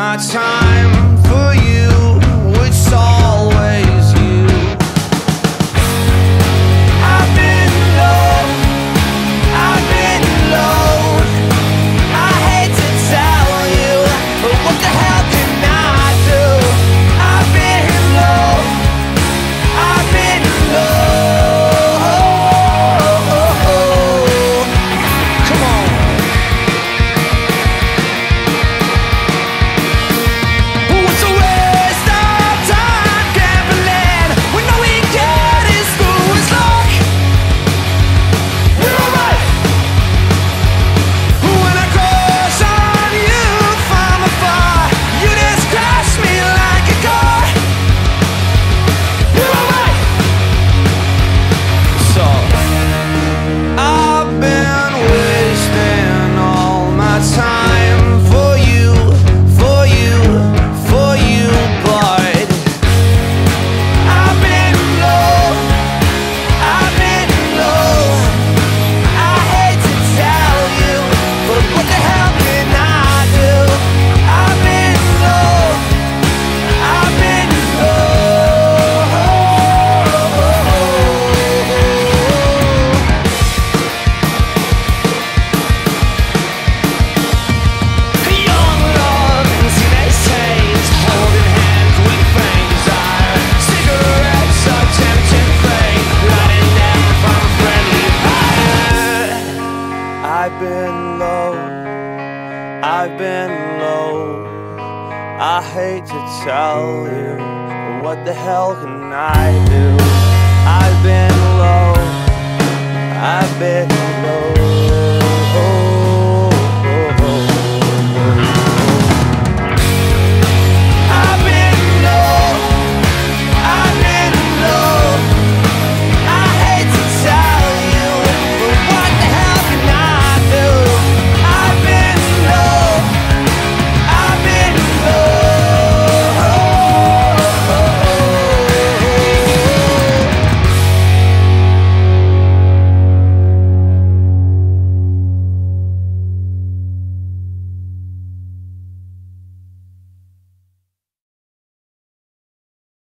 my time. I've been low. I hate to tell you, but what the hell can I do? I've been low, I've been